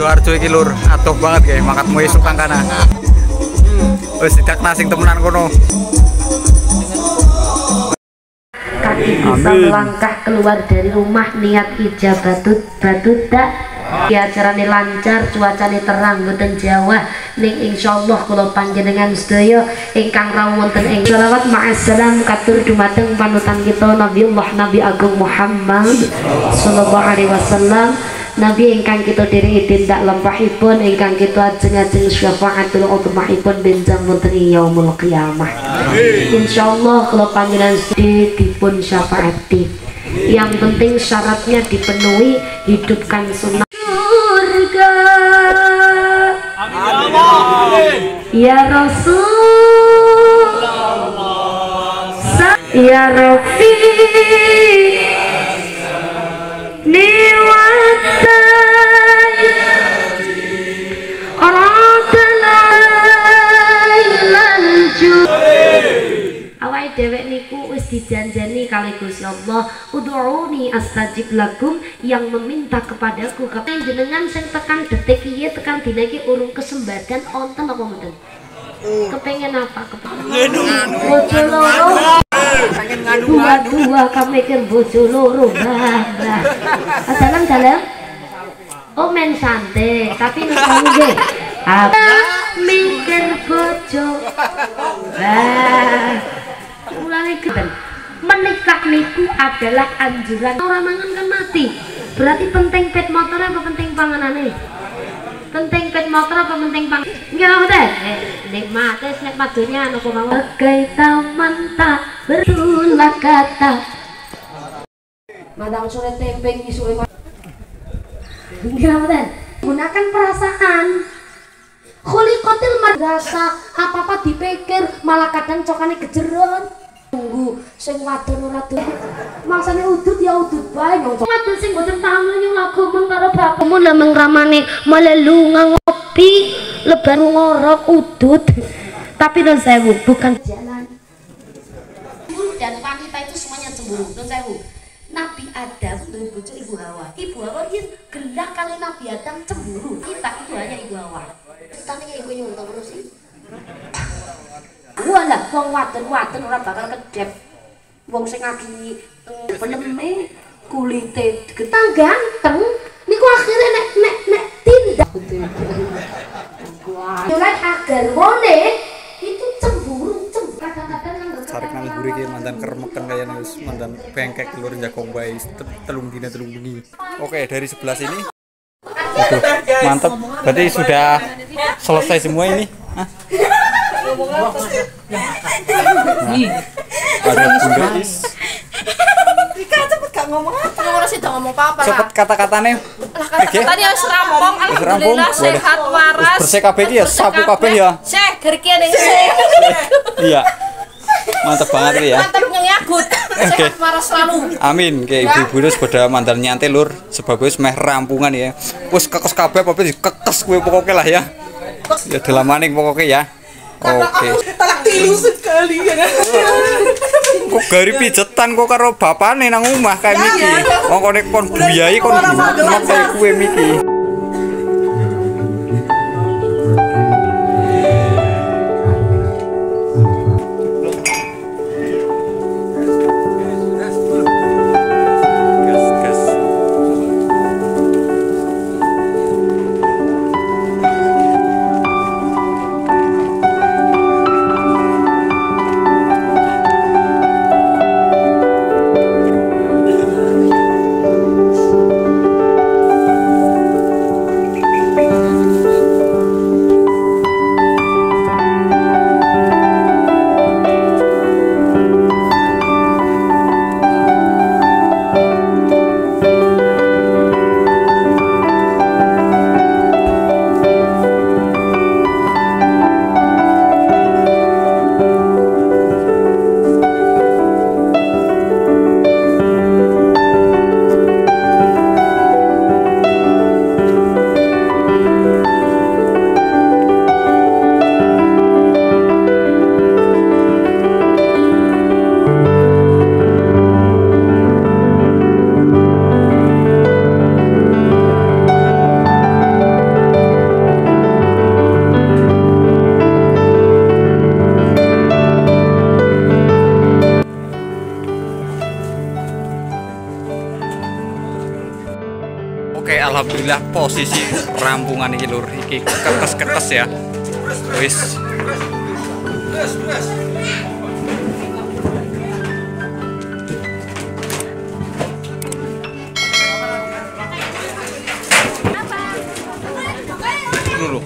Sidoarjo iki lur, atuh banget kayak makatmu esuk kang kana. Wis tidak nasing temenan kono. kaki bisa melangkah keluar dari rumah niat ijab batut batut dak. Ya carane lancar cuacane terang boten Jawa ning insyaallah kula panjenengan sedaya ingkang rawuh wonten ing selawat ma'assalam katur dumateng panutan kita Nabiullah Nabi Agung Muhammad sallallahu alaihi wasallam Nabi ingkang kita diri tindak lempahipun ingkang kita ajeng-ajeng syafaatul utmahipun benjang wonten ing yaumul qiyamah. Insyaallah kalau panjenengan sedih dipun syafaati. Yang penting syaratnya dipenuhi hidupkan sunnah surga. Ya Rasul. Ya Rafi. Astajib lakum yang meminta kepadaku kepen jenengan sing tekan detik iya tekan dina iki urung kesembadan onten apa mboten? Kepengen apa kepengen bojo loro. dua dua kami mikir bojo loro bah bah dalam dalam oh men santai tapi kamu nggih apa mikir bojo. Bah niku adalah anjuran. Orang mangan kan mati. Berarti penting pet motor apa penting panganane? Penting pet motor apa penting pang enggak apa deh eh, nikmat es nikmat dunia anu mau bagai taman tak berulah kata. Madang sore tempe isu enggak apa deh gunakan perasaan. Khuliqatil madrasah apa-apa dipikir malah kadang cokane kejeron sing wadon ora tuh maksane udut ya udut bae nyong wadon sing boten nyong lagu mun karo bapakmu. Lah mengramane malah lunga ngopi lebar ngorok udut. Tapi non sewu bukan jalan. Dan wanita itu semuanya cemburu non sewu. Nabi Adam dari bojo Ibu Hawa. Ibu Hawa ini gelak kali Nabi Adam cemburu. Kita itu hanya Ibu Hawa. Ceritanya kayak gue nyuntung terus sih. Walah, wong wadon-wadon ora bakal kedep. Wong sing lagi peleme kulite getang ganteng niku akhirnya nek nek nek tindak Mulai agar wone itu cemburu, cemburu kadang-kadang kan Sarik nang mburi ki mandan keremeken kayane wis mandan bengkek lur jagong bae te- telung dina telung bengi. Oke, dari sebelah sini. Waduh, mantep. Berarti sudah selesai semua ini. Hah? Ada bunda is. Ngomong sih udah ngomong apa-apa Cepet kata-katanya. Lah kata tadi harus rampung, alhamdulillah sehat waras. Bersih kabeh ya, sapu kabeh ya. Seh, gerki ada yang seh. Iya. Mantep banget ya. Mantap nyagut. Sehat waras selalu. Amin, kayak ibu-ibu itu sepeda mandan nyantai lur, sebab wis meh rampungan ya. Wis kekes kabeh apa dikekes kowe pokoknya lah ya. Ya dalam maning pokoknya ya. Oke. talak tilu sekali ya kan Kok gari pijetan kok karo bapane nang omah kayak miki. Wong kok nek kon buyai kon kayak kowe miki. Alhamdulillah posisi rampungan iki lur iki ketes-ketes ya. Wis dulu.